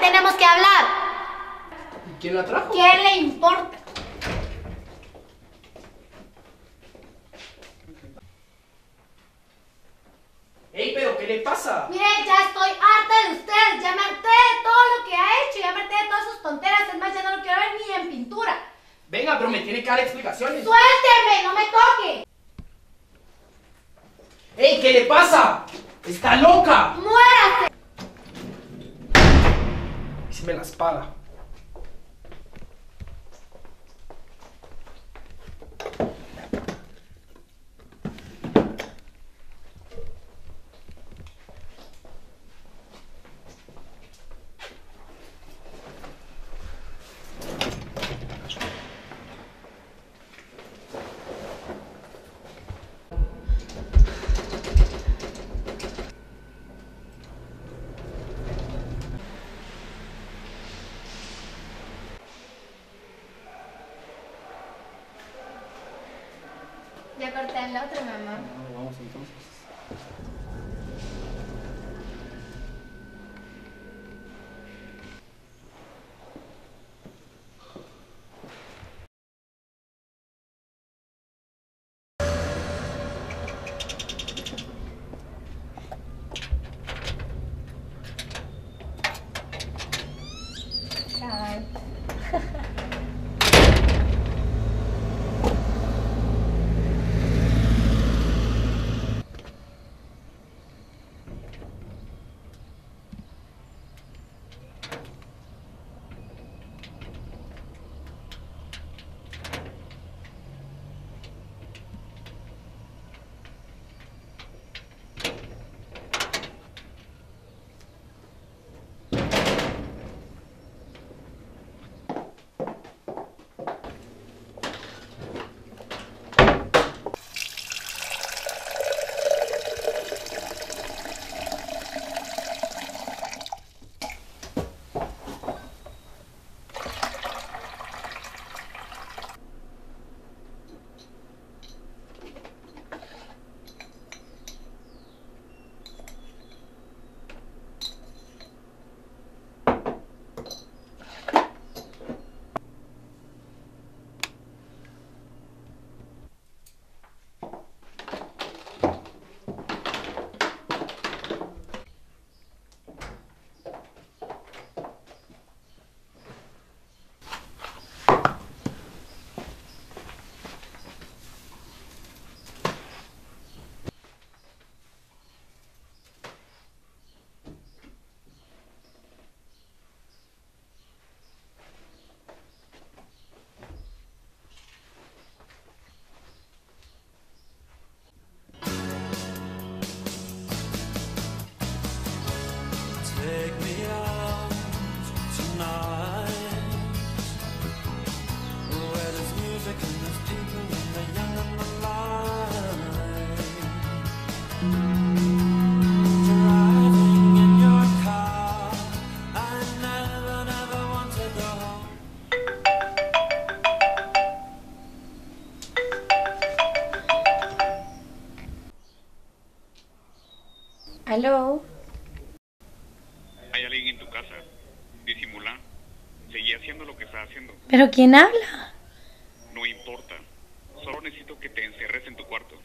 tenemos que hablar. ¿Quién la trajo? ¿Qué le importa? ¡Ey, pero qué le pasa! Mire, ya estoy harta de ustedes. Ya me harté de todo lo que ha hecho. Ya me harté de todas sus tonteras. Es más, ya no lo quiero ver ni en pintura. Venga, pero me tiene que dar explicaciones. ¡Suélteme! ¡No me toque! ¡Ey, qué le pasa! ¡Está loca! ¡Muérase! Me la espada. Ya corté el otro, mamá. Vamos entonces. ¿Aló? Hay alguien en tu casa. Disimula. Seguí haciendo lo que está haciendo. ¿Pero quién habla? No importa. Solo necesito que te encerres en tu cuarto.